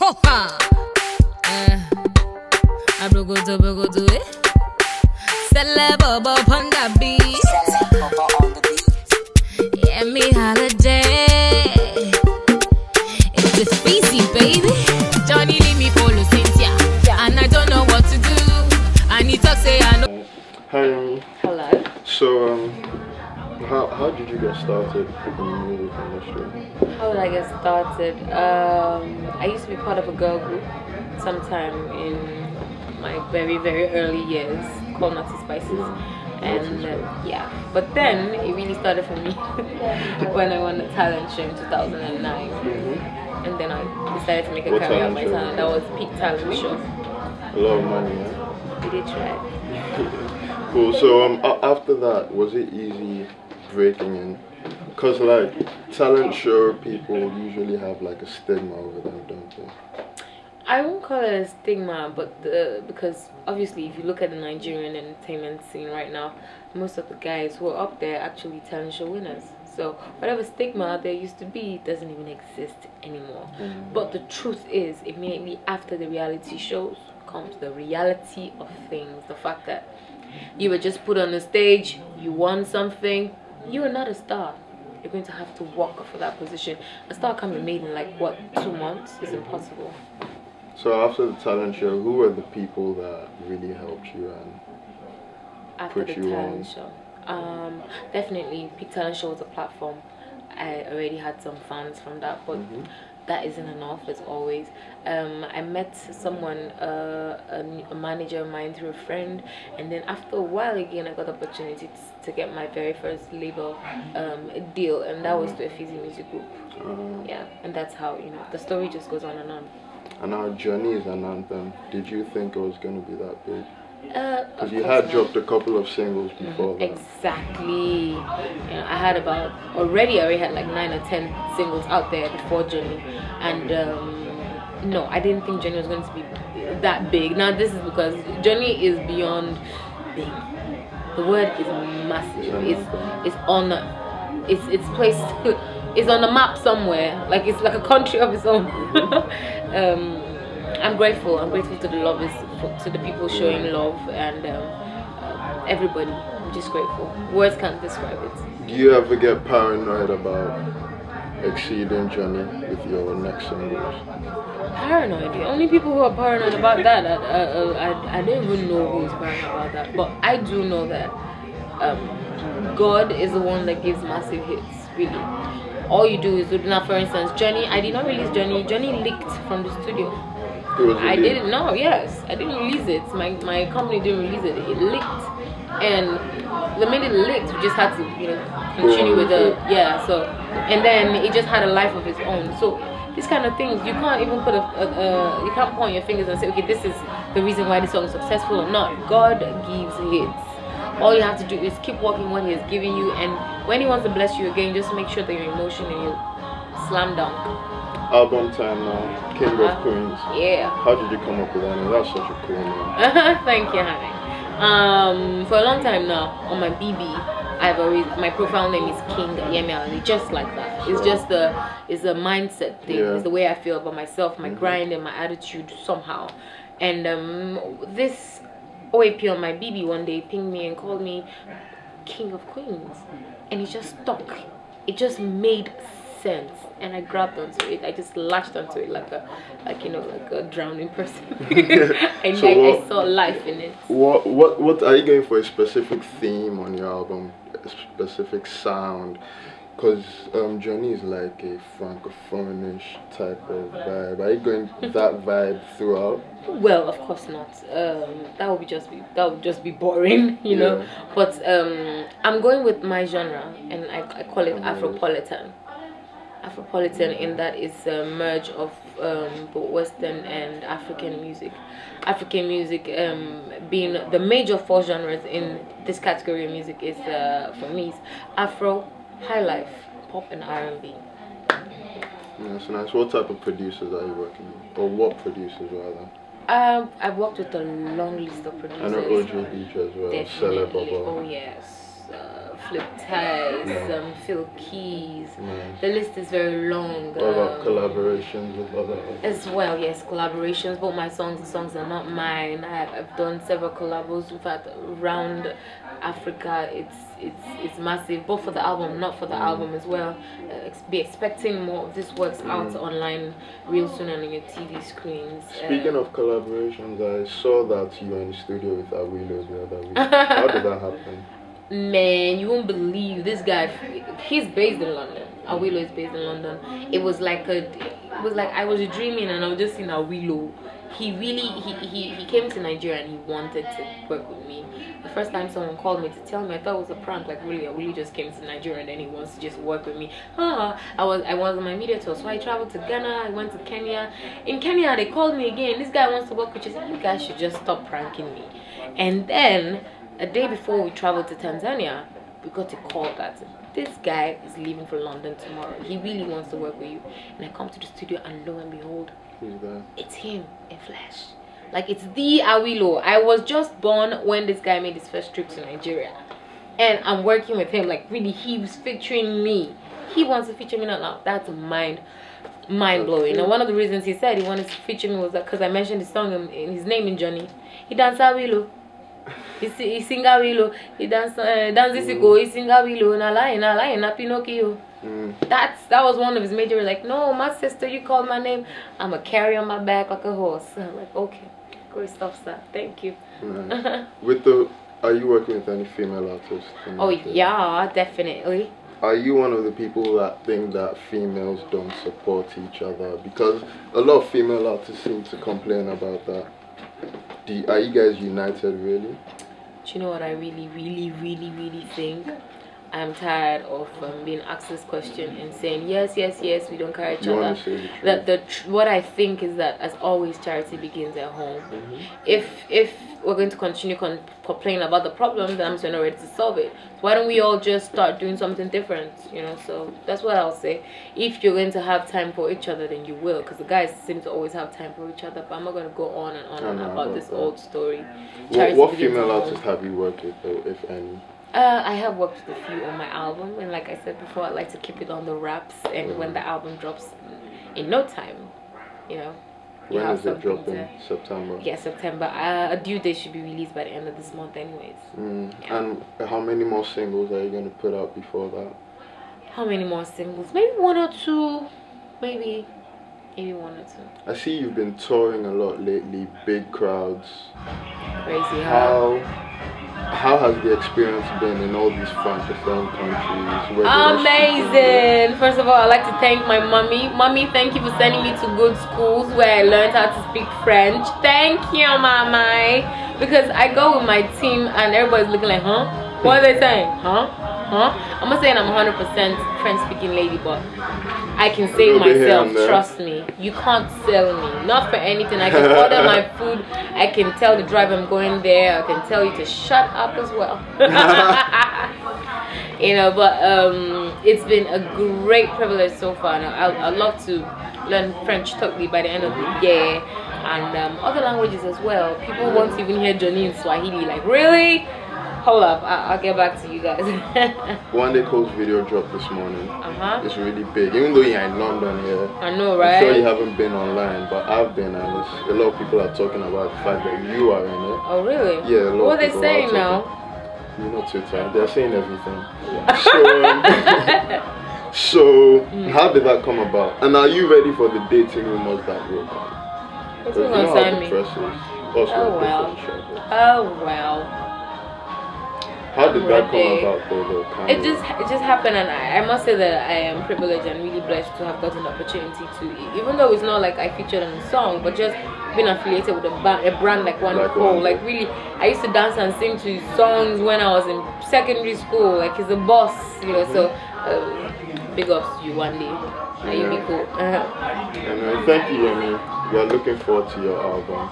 Ho ha! Eh, abrogodo brogodo eh. Selebobo on the beat. Yeah, me holiday. It's the species, baby. Johnny leave me follow Cynthia, and I don't know what to do. And he talk say I know. Hi, um, Hello. so um, how how did you get started in the music industry? How did I get started? Um, I used to be part of a girl group sometime in my very, very early years called Naughty Spices. And uh, yeah, but then it really started for me when I won the talent show in 2009. And then I decided to make a What career of my talent. That was Peak Talent Show. A lot of money, yeah. We did try. Cool. So um, after that, was it easy breaking in? Cause like talent show people usually have like a stigma over them, don't they? I won't call it a stigma, but the, because obviously, if you look at the Nigerian entertainment scene right now, most of the guys who are up there are actually talent show winners. So whatever stigma there used to be doesn't even exist anymore. Mm. But the truth is, immediately after the reality shows comes the reality of things. The fact that you were just put on the stage, you won something, you are not a star. You're going to have to work for that position. A star can be made in like what two months? It's impossible. So after the talent show, who were the people that really helped you and after Put the you talent on. show. Um, definitely, Peak Talent Show was a platform. I already had some fans from that, but Mm-hmm. That isn't enough as always. Um, I met someone, uh, a, manager of mine through a friend, and then after a while again, I got the opportunity to, to get my very first label um, deal, and that was to Effyzzie Music Group. uh, Yeah, and that's how you know the story just goes on and on. and our journey is an anthem? Did you think it was gonna be that big? Uh, you had not. dropped a couple of singles before that. Exactly. You know, I had about already. I already had like nine or ten singles out there before Journey, and um, no, I didn't think Journey was going to be that big. Now this is because Journey is beyond big. The word is massive. It's it's on. It's it's placed. It's on the map somewhere. Like it's like a country of its own. um, I'm grateful. I'm grateful to the lovers, to the people showing love, and um, um, everybody. I'm just grateful. Words can't describe it. Do you ever get paranoid about exceeding Johnny with your next singles? Paranoid. The only people who are paranoid about that, I, I, I, I don't even know who's paranoid about that. But I do know that um, God is the one that gives massive hits. Really. All you do is do now. For instance, Johnny. I did not release Johnny. Johnny leaked from the studio. I didn't know. Yes, I didn't release it. My my company didn't release it. It leaked, and the minute it leaked, we just had to you know continue with the yeah. So and then it just had a life of its own. So these kind of things you can't even put a, a, a you can't point your fingers and say okay this is the reason why this song is successful or not. God gives hits. All you have to do is keep walking what He has given you, and when He wants to bless you again, just make sure that your emotion and you slam dunk. Album time now, King Uh-huh. of Queens. Yeah. How did you come up with that name? That's such a cool name. Thank you, honey. Um, for a long time now, on my BB, I've always my profile name is King Yemi Ali, just like that. It's just the it's a mindset thing. Yeah. It's the way I feel about myself, my grind, and my attitude somehow. And um, this OAP on my BB one day pinged me and called me King of Queens, and it just stuck. It just made sense, and I grabbed onto it. I just latched onto it like a, like you know, like a drowning person. and So I, I saw life in it. What what what are you going for a specific theme on your album? A specific sound? Because um, Johnny is like a francophone-ish type of vibe. Are you going that vibe throughout? Well, of course not. Um, that would be just be that would just be boring, you know. Yeah. But um, I'm going with my genre, and I, I call it. Afropolitan. Afropolitan in that it's a merge of um, both Western and African music. African music um, being the major four genres in this category of music is uh, for me is Afro, High Life, Pop, and R&B. That's nice. What type of producers are you working with? Or what producers rather? Um, I've worked with a long list of producers. I know OJ Beach as well, Celeb Definitely. Oh yes. Flip Ties, Yeah. um, Philkeyz. Nice. The list is very long. What about um, collaborations with other artists? as well, yes, collaborations. Both my songs and songs are not mine. I, I've done several collabos. In fact, around Africa, it's it's it's massive. Both for the album, not for the Mm. album as well. Uh, ex- be expecting more of this works out Mm. online real soon and on your TV screens. Speaking Uh, of collaborations, I saw that you were in the studio with Awilo the other week. How did that happen? Man, you won't believe this guy. He's based in London. Awilo is based in London. It was like a, it was like I was dreaming and I was just seeing Awilo. He really, he, he, he came to Nigeria and he wanted to work with me. The first time someone called me to tell me, I thought it was a prank. Like really, Awilo just came to Nigeria and then he wants to just work with me. Ah, I was, I was on my media tour, so I traveled to Ghana. I went to Kenya. In Kenya, they called me again. This guy wants to work with you. You guys should just stop pranking me. And then a day before we traveled to Tanzania, we got a call that this guy is leaving for London tomorrow. He really wants to work with you. And I come to the studio and lo and behold, it's him in flesh. Like it's the Awilo. I was just born when this guy made his first trip to Nigeria. And I'm working with him. Like really he was featuring me. He wants to feature me now. now that's mind mind blowing. And one of the reasons he said he wanted to feature me was that because I mentioned his song in, in his name in Johnny. He danced Awilo. He, si- he sing Awilo. He dance uh, dance this go. He sing Awilo. Na lie na lie na Pinocchio. Mm. That's that was one of his major. Like, no, my sister, you called my name. I'ma carry on my back like a horse. I'm like, okay, great stuff, sir. Thank you. Nice. with the, are you working with any female artists? Oh yeah, definitely. Are you one of the people that think that females don't support each other? Because a lot of female artists seem to complain about that. Do you, are you guys united really? Do you know what I really, really, really, really think? I'm tired of um, being asked this question and saying yes, yes, yes. We don't care each You other. that the tr- what I think is that as always charity begins at home. Mhm. If if we're going to continue con- complaining about the problem, then I'm still not ready to solve it. So why don't we all just start doing something different? You know. So that's what I'll say. If you're going to have time for each other, then you will, because the guys seem to always have time for each other. But I'm not going to go on and on and about this that. old story. What, Charity what begins female artists have you worked with, though, if any? Uh, I have worked with a few on my album, and like I said before, I like to keep it on the wraps. And when the album drops, in no time, you know. you When is it dropping? to- September. Yeah, September. Uh, a due date should be released by the end of this month, anyways. Mm. And how many more singles are you going to put out before that? How many more singles? Maybe one or two. Maybe, maybe one or two. I see you've been touring a lot lately, big crowds. Crazy, huh? How how has the experience been in all these francophone countries? where they don't speak English? Amazing! First of all, I'd like to thank my mommy. Mommy, thank you for sending me to good schools where I learned how to speak French. Thank you, mama. Because I go with my team and everybody's looking like, huh? What are they saying? Huh? Huh? I'm not saying I'm 100% French speaking lady, but I can save little bit here myself. Trust me. You can't sell me. Not for anything. I can order my food. I can tell the driver I'm going there. I can tell you to shut up as well. you know but um it's been a great privilege so far and I, I love to learn french totally by the end of the year and um, other languages as well people won't even hear johnny in swahili like really hold up I, i'll get back to you guys Wande Coal's video dropped this morning. uh-huh It's really big, even though you're in London here. i know right? I'm sure you haven't been online, but I've been, and it's, a lot of people are talking about the fact that you are in it. oh really Yeah, a lot what of are they people are saying now You're not too tired. They're saying everything. So, um, so Mm. how did that come about? And are you ready for the dating rumors that will come? Because you know how sign the me? press is. Also, Oh, well. oh well How did that come about, though? The it just it just happened and I, I must say that I am privileged and really blessed to have gotten the opportunity to even though it's not like I featured on a song but just being affiliated with a, ba- a brand like One Like One like really I used to dance and sing to songs when I was in secondary school like he's a boss you know so uh, big ups to you one day and you be Yeah. cool uh-huh. Anyway, thank you, Yemi. We are looking forward to your album.